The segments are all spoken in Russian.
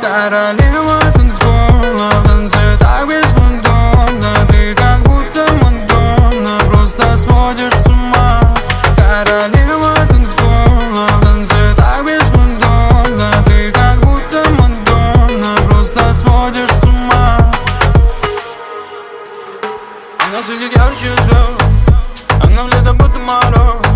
Королева Sizi görüşürüz I'm gonna let them put tomorrow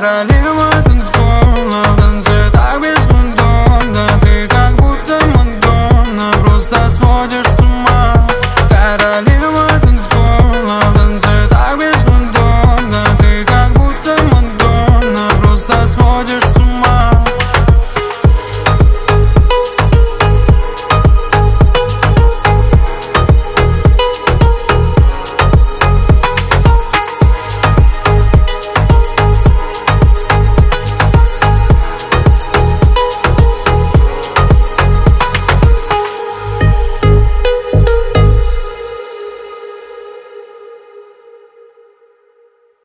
para